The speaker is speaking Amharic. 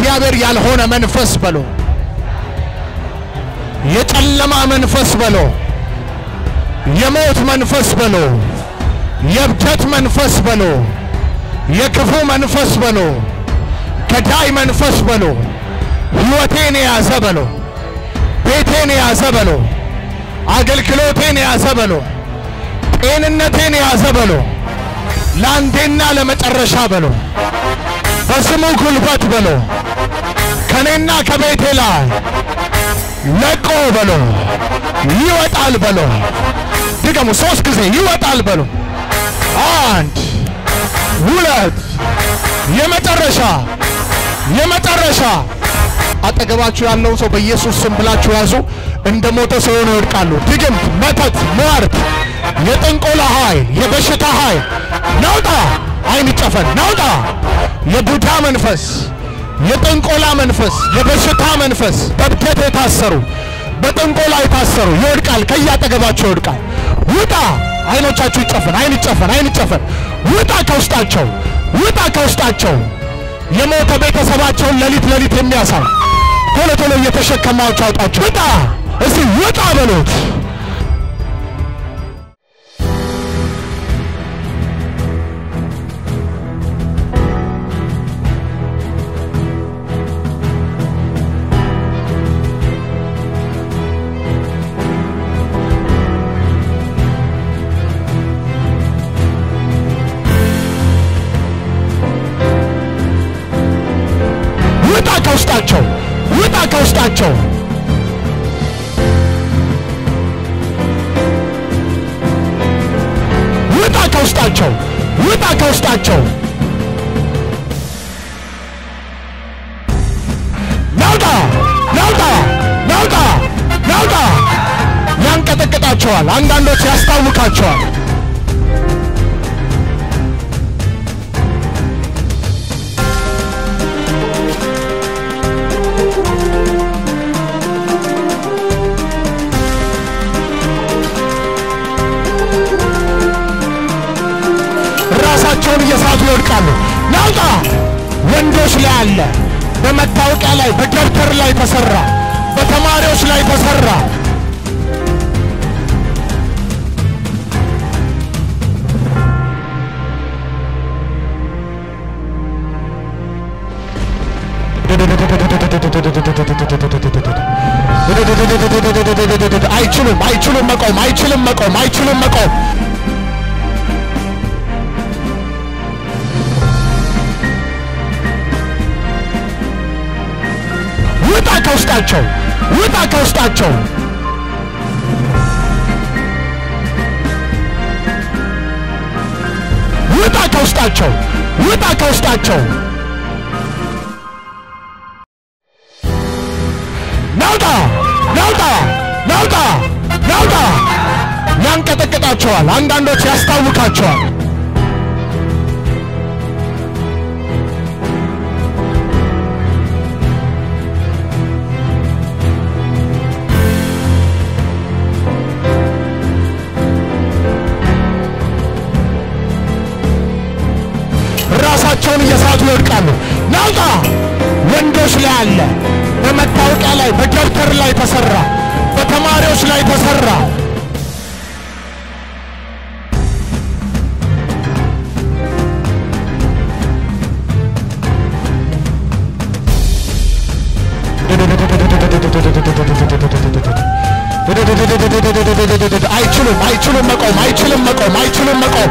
ከእግዚአብሔር ያልሆነ መንፈስ በሎ፣ የጨለማ መንፈስ በሎ፣ የሞት መንፈስ በሎ፣ የእብደት መንፈስ በሎ፣ የክፉ መንፈስ በሎ፣ ገዳይ መንፈስ በሎ፣ ሕይወቴን የያዘ በሎ፣ ቤቴን የያዘ በሎ፣ አገልግሎቴን የያዘ በሎ፣ ጤንነቴን የያዘ በሎ፣ ለአንዴና ለመጨረሻ በሎ፣ በስሙ ጉልበት በሎ፣ ከኔና ከቤቴ ላይ ለቆ በሎ፣ ይወጣል በሎ። ድገሙ ሶስት ጊዜ ይወጣል በሎ። አንድ ሁለት፣ የመጨረሻ የመጨረሻ። አጠገባችሁ ያለው ሰው በኢየሱስ ስም ብላችሁ ያዙ። እንደ ሞተ ሰው ሆነው ይወድቃሉ። ድግምት፣ መተት፣ ሟርት፣ የጥንቆላ ኃይል፣ የበሽታ ኃይል ናውጣ። አይን ይጨፈን ናውጣ። የቡዳ መንፈስ፣ የጥንቆላ መንፈስ፣ የበሽታ መንፈስ በብደት የታሰሩ በጥንቆላ የታሰሩ ይወድቃል። ከያጠገባቸው ይወድቃል። ውጣ። አይኖቻችሁ ይጨፈን፣ አይን ይጨፈን፣ አይን ይጨፈን። ውጣ ከውስጣቸው፣ ውጣ ከውስጣቸው። የሞተ ቤተሰባቸውን ሌሊት ሌሊት የሚያሳይ ቶሎ ቶሎ እየተሸከማችሁ አውጣችሁ። ውጣ፣ እስቲ ውጣ በሉት። ከውስጣቸው፣ ውጣ ከውስጣቸው። ውጣ ከውስጣቸው፣ ውጣ ከውስጣቸው። ናውጣ፣ ናውጣ፣ ናውጣ፣ ናውጣ። ያንቀጠቅጣቸዋል። አንዳንዶች ያስታውካቸዋል። ራሳቸውን እየሳቱ ይወድቃሉ። ናውጣ ወንዶች ላይ አለ፣ በመታወቂያ ላይ በደብተር ላይ ተሰራ፣ በተማሪዎች ላይ ተሰራ። አይችሉም፣ አይችሉም መቆም፣ አይችልም መቆም፣ አይችሉም መቆም። ከውስጣቸው፣ ውጣ ከውስጣቸው። ውጣ ከውስጣቸው፣ ውጣ ከውስጣቸው። ናውጣ፣ ናውጣ፣ ናውጣ፣ ናውጣ። ያንቀጠቅጣቸዋል። አንዳንዶች ያስታውካቸዋል። ወንዶች ላይ አለ፣ በመታወቂያ ላይ በደብተር ላይ ተሰራ፣ በተማሪዎች ላይ ተሰራ። አይችሉም፣ አይችሉም መቆም፣ አይችሉም መቆም፣ አይችሉም መቆም።